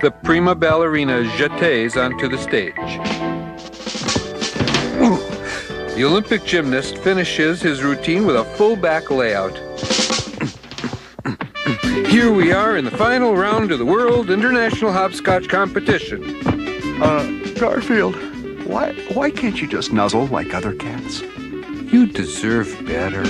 The prima ballerina jetés onto the stage. The Olympic gymnast finishes his routine with a full back layout. Here we are in the final round of the World International Hopscotch Competition. Uh, Garfield, why why can't you just nuzzle like other cats? You deserve better.